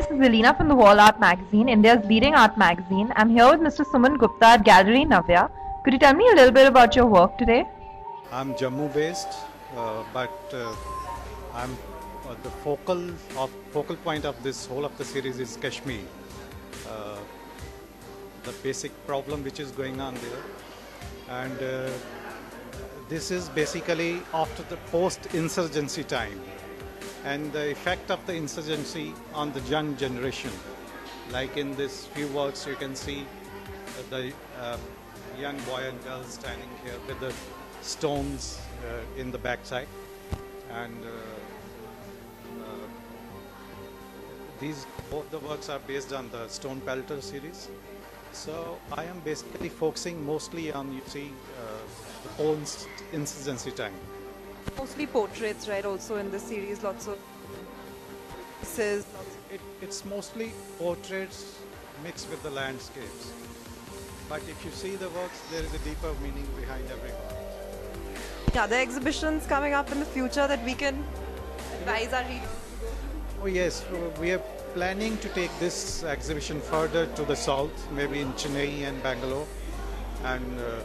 This is Alina from the Wall Art Magazine, India's leading art magazine. I'm here with Mr. Suman Gupta at Gallery Nvya. Could you tell me a little bit about your work today? I'm Jammu based, uh, but uh, I'm uh, the focal of focal point of this whole of the series is Kashmir. Uh, the basic problem which is going on there, and uh, this is basically after the post-insurgency time, and the effect of the insurgency on the young generation. Like in this few works, you can see the uh, young boy and girl standing here with the stones uh, in the backside, and uh, uh, these both the works are based on the Stone Pelter series. So I am basically focusing mostly on you see uh, the post insurgency time. Mostly portraits, right? Also in this series, lots of. Lots It, it's mostly portraits mixed with the landscapes. But if you see the works, there is a deeper meaning behind every work. of other exhibitions coming up in the future that we can advise our readers. Oh yes, we are planning to take this exhibition further to the south, maybe in Chennai and Bangalore, and uh,